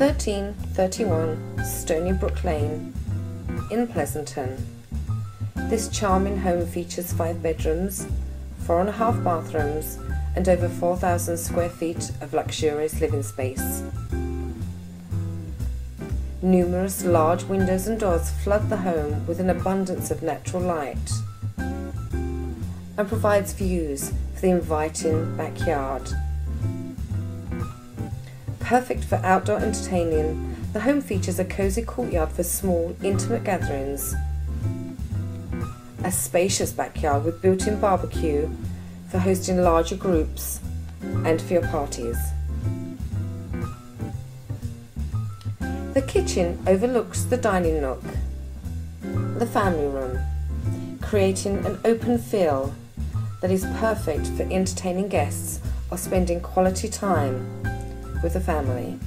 1331 Stony Brook Lane in Pleasanton. This charming home features five bedrooms, four and a half bathrooms, and over 4,000 square feet of luxurious living space. Numerous large windows and doors flood the home with an abundance of natural light and provides views for the inviting backyard. Perfect for outdoor entertaining, the home features a cosy courtyard for small, intimate gatherings, a spacious backyard with built-in barbecue for hosting larger groups and for your parties. The kitchen overlooks the dining nook, the family room, creating an open feel that is perfect for entertaining guests or spending quality time with the family.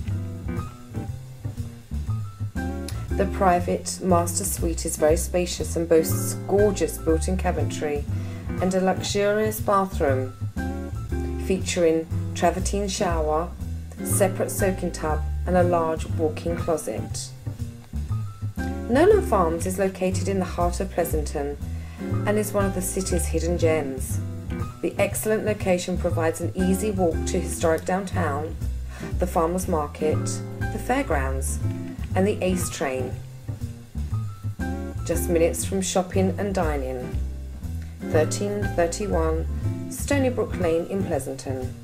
The private master suite is very spacious and boasts gorgeous built-in cabinetry and a luxurious bathroom featuring travertine shower, separate soaking tub and a large walk-in closet. Nolan Farms is located in the heart of Pleasanton and is one of the city's hidden gems. The excellent location provides an easy walk to historic downtown, the farmers market, the fairgrounds, and the ACE train. Just minutes from shopping and dining. 1331 Stony Brook Lane in Pleasanton.